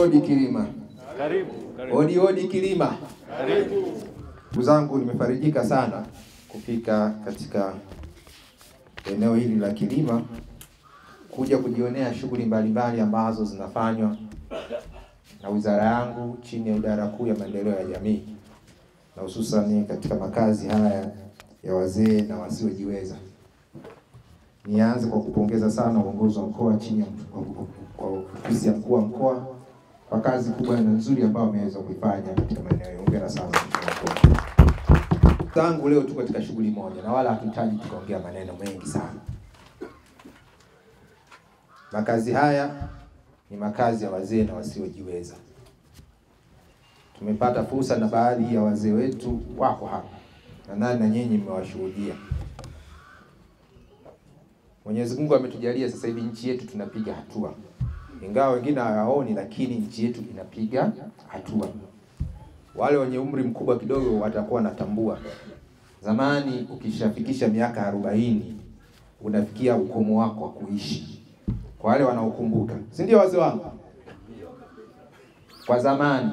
odi Kilima, Karibu, odi Kilima. Karibu. Ndugu zangu, nimefarijika sana kufika katika eneo hili la Kilima kuja kujionea shughuli mbalimbali ambazo zinafanywa na wizara yangu chini ya idara kuu ya maendeleo ya jamii na hususan katika makazi haya ya wazee na wasiojiweza. Nianze kwa kupongeza sana uongozi wa mkoa chini ya ofisi ya mkuu wa mkoa kwa kazi kubwa na nzuri ambayo ameweza kuifanya katika maeneo ya Hongera sana. Tangu leo tuko katika shughuli moja na wala hatuhitaji tukaongea maneno mengi sana. Makazi haya ni makazi ya wazee na wasiojiweza. Tumepata fursa na baadhi ya wazee wetu wako hapa, na nani na nyinyi mmewashuhudia. Mwenyezi Mungu ametujalia sasa hivi nchi yetu tunapiga hatua, ingawa wengine hawaoni, lakini nchi yetu inapiga hatua. Wale wenye umri mkubwa kidogo watakuwa wanatambua. Zamani ukishafikisha miaka arobaini unafikia ukomo wako wa kuishi, kwa wale wanaokumbuka, si ndio wazee wangu? Kwa zamani.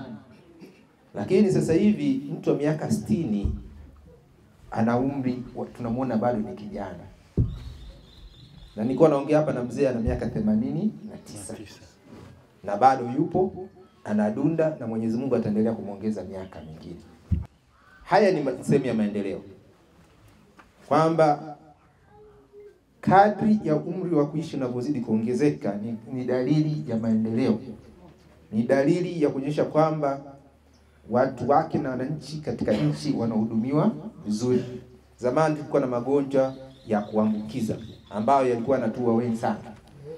Lakini sasa hivi mtu wa miaka sitini ana umri tunamwona bado ni kijana, na nilikuwa naongea hapa na mzee ana miaka themanini na tisa. Na bado yupo anadunda, na Mwenyezi Mungu ataendelea kumwongeza miaka mingine. Haya ni sehemu ya maendeleo, kwamba kadri ya umri wa kuishi unavyozidi kuongezeka ni, ni dalili ya maendeleo, ni dalili ya kuonyesha kwamba watu wake na wananchi katika nchi wanahudumiwa vizuri. Zamani tulikuwa na magonjwa ya kuambukiza ambayo yalikuwa yanatua wengi sana.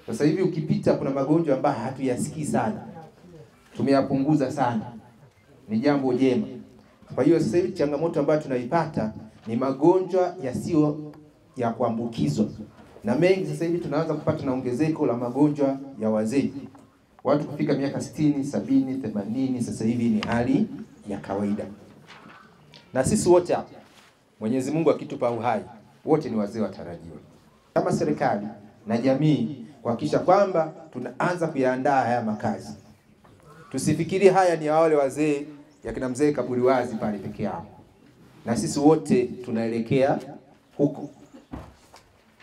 Sasa hivi ukipita, kuna magonjwa ambayo hatuyasikii sana, tumeyapunguza sana, ni jambo jema. Kwa hiyo sasa hivi changamoto ambayo tunaipata ni magonjwa yasiyo ya kuambukizwa, na mengi sasa hivi tunaanza kupata na ongezeko la magonjwa ya wazee. Watu kufika miaka sitini, sabini, themanini, sasa hivi ni hali ya kawaida. Na sisi wote hapa, Mwenyezi Mungu akitupa uhai, wote ni wazee watarajiwa, kama serikali na jamii kuhakikisha kwamba tunaanza kuyaandaa haya makazi. Tusifikiri haya ni ya wale wazee ya kina mzee kaburi wazi pale peke yao, na sisi wote tunaelekea huko,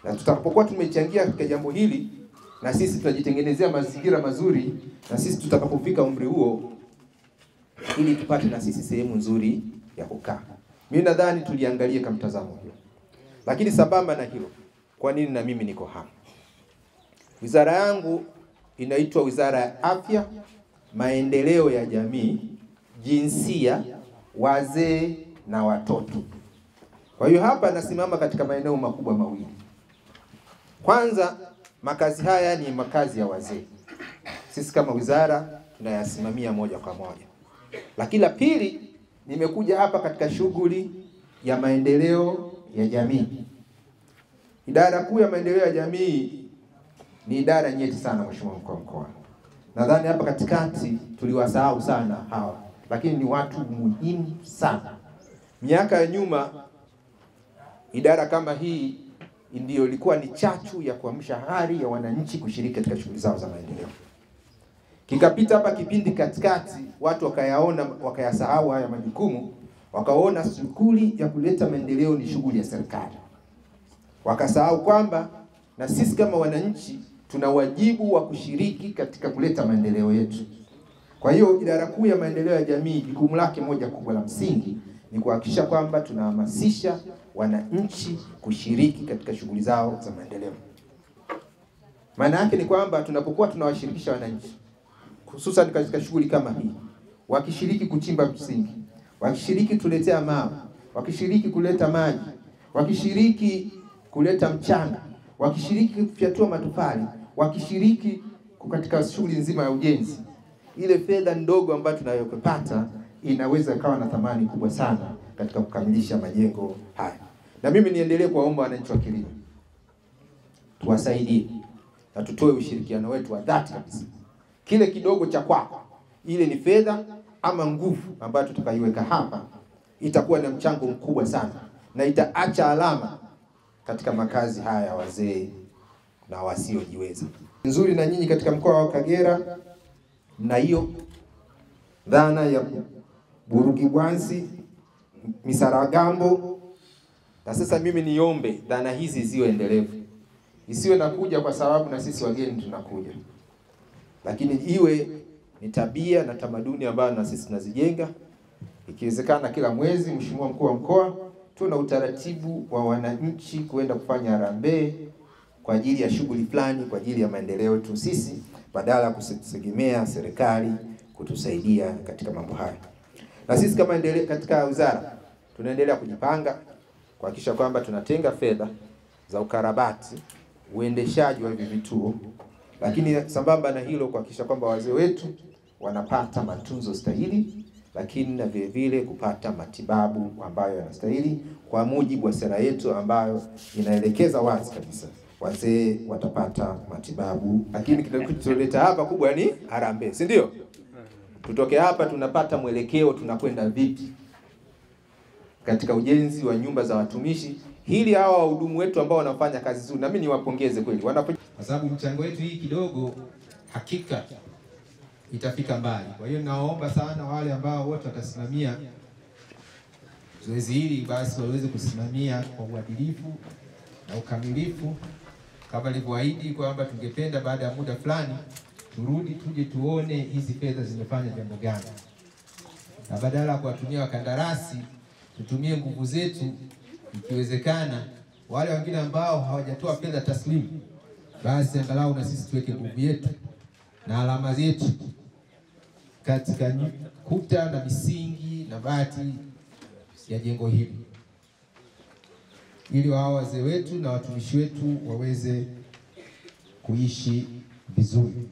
na tutakapokuwa tumechangia katika jambo hili, na sisi tutajitengenezea mazingira mazuri, na sisi tutakapofika umri huo, ili tupate na sisi sehemu nzuri ya kukaa. Mimi nadhani tuliangalie kama mtazamo huo, lakini sambamba na hilo, kwa nini na mimi niko hapa? Wizara yangu inaitwa Wizara ya Afya, Maendeleo ya Jamii, Jinsia, Wazee na Watoto. Kwa hiyo hapa nasimama katika maeneo makubwa mawili. Kwanza, makazi haya ni makazi ya wazee, sisi kama wizara tunayasimamia moja kwa moja. Lakini la pili, nimekuja hapa katika shughuli ya maendeleo ya jamii. Idara kuu ya maendeleo ya jamii ni idara nyeti sana, Mheshimiwa mkuu wa mkoa. Nadhani hapa katikati tuliwasahau sana hawa, lakini ni watu muhimu sana. Miaka ya nyuma idara kama hii ndiyo ilikuwa ni chachu ya kuamsha hari ya wananchi kushiriki katika shughuli zao za maendeleo. Kikapita hapa kipindi katikati, watu wakayaona wakayasahau haya majukumu, wakaona shughuli ya kuleta maendeleo ni shughuli ya serikali, wakasahau kwamba na sisi kama wananchi tuna wajibu wa kushiriki katika kuleta maendeleo yetu. Kwa hiyo idara kuu ya maendeleo ya jamii, jukumu lake moja kubwa la msingi ni kuhakikisha kwamba tunahamasisha wananchi kushiriki katika shughuli zao za maendeleo. Maana yake ni kwamba tunapokuwa tunawashirikisha wananchi hususan katika shughuli kama hii, wakishiriki kuchimba msingi, wakishiriki tuletea mawe, wakishiriki kuleta maji, wakishiriki kuleta mchanga, wakishiriki kufyatua matofali, wakishiriki katika shughuli nzima ya ujenzi, ile fedha ndogo ambayo tunayopata inaweza ikawa na thamani kubwa sana katika kukamilisha majengo haya. Na mimi niendelee kuwaomba wananchi wa Kilima tuwasaidie na tutoe ushirikiano wetu wa dhati kabisa. Kile kidogo cha kwako, ile ni fedha ama nguvu ambayo tutakaiweka hapa, itakuwa na mchango mkubwa sana na itaacha alama katika makazi haya ya wazee na wasiojiweza. Nzuri na nyinyi katika mkoa wa Kagera mna hiyo dhana ya Burugigwansi, Misaragambo, na sasa mimi niombe dhana hizi ziwe endelevu, isiwe nakuja kwa sababu na sisi wageni tunakuja, lakini iwe ni tabia na tamaduni ambayo na sisi tunazijenga. Ikiwezekana kila mwezi, Mheshimiwa Mkuu wa Mkoa, tuwe na utaratibu wa wananchi kuenda kufanya harambee kwa ajili ya shughuli fulani, kwa ajili ya maendeleo yetu sisi, badala ya kutegemea serikali kutusaidia katika mambo haya. Na sisi kama endele, katika wizara tunaendelea kujipanga kuhakikisha kwamba tunatenga fedha za ukarabati, uendeshaji wa hivi vituo, lakini sambamba na hilo kuhakikisha kwamba wazee wetu wanapata matunzo stahili, lakini na vile vile kupata matibabu ambayo yanastahili kwa mujibu wa sera yetu ambayo inaelekeza wazi kabisa. Wazee watapata matibabu, lakini kinachotuleta hapa kubwa ni harambee, si ndio? Tutoke hapa tunapata mwelekeo, tunakwenda vipi? Katika ujenzi wa nyumba za watumishi, hili hawa wahudumu wetu ambao wanafanya kazi nzuri, na mimi niwapongeze kweli, wanafanya kwa sababu mchango wetu hii kidogo hakika itafika mbali. Kwa hiyo naomba sana wale ambao wote watasimamia zoezi hili, basi waweze kusimamia kwa uadilifu na ukamilifu, kama nilivyoahidi kwamba tungependa baada ya muda fulani turudi tuje tuone hizi fedha zimefanya jambo gani, na badala ya kuwatumia wakandarasi tutumie nguvu zetu, ikiwezekana wale wengine ambao hawajatoa fedha taslimu basi angalau na sisi tuweke nguvu yetu na alama zetu katika kuta na misingi na bati ya jengo hili, ili wao wazee wetu na watumishi wetu waweze kuishi vizuri.